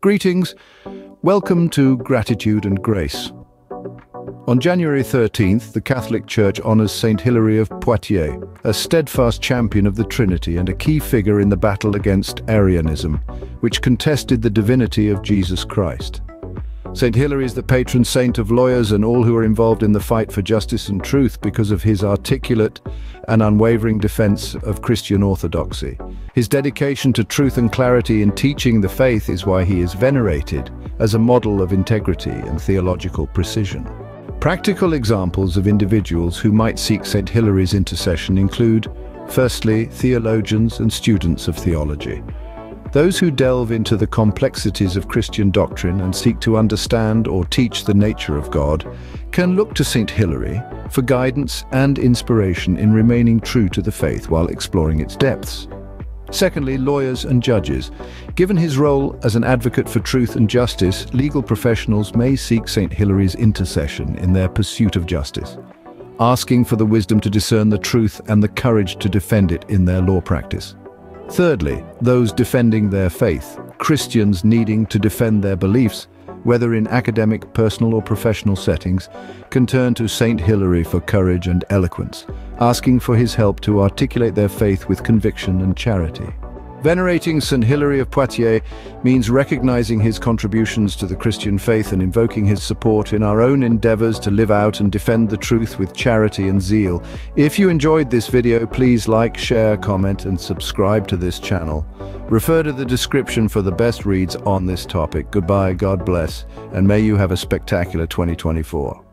Greetings. Welcome to Gratitude and Grace. On January 13th, the Catholic Church honours Saint Hilary of Poitiers, a steadfast champion of the Trinity and a key figure in the battle against Arianism, which contested the divinity of Jesus Christ. St. Hilary is the patron saint of lawyers and all who are involved in the fight for justice and truth because of his articulate and unwavering defense of Christian orthodoxy. His dedication to truth and clarity in teaching the faith is why he is venerated as a model of integrity and theological precision. Practical examples of individuals who might seek St. Hilary's intercession include, firstly, theologians and students of theology. Those who delve into the complexities of Christian doctrine and seek to understand or teach the nature of God can look to St. Hilary for guidance and inspiration in remaining true to the faith while exploring its depths. Secondly, lawyers and judges. Given his role as an advocate for truth and justice, legal professionals may seek St. Hilary's intercession in their pursuit of justice, asking for the wisdom to discern the truth and the courage to defend it in their law practice. Thirdly, those defending their faith, Christians needing to defend their beliefs, whether in academic, personal or professional settings, can turn to Saint Hilary for courage and eloquence, asking for his help to articulate their faith with conviction and charity. Venerating St. Hilary of Poitiers means recognizing his contributions to the Christian faith and invoking his support in our own endeavors to live out and defend the truth with charity and zeal. If you enjoyed this video, please like, share, comment and subscribe to this channel. Refer to the description for the best reads on this topic. Goodbye, God bless, and may you have a spectacular 2024.